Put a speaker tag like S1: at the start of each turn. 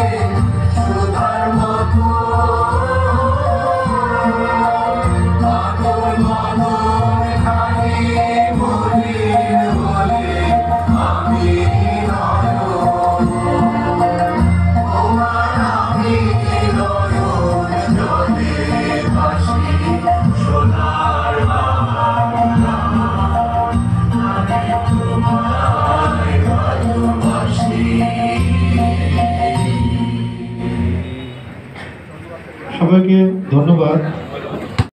S1: Amen. সবাইকে ধন্যবাদ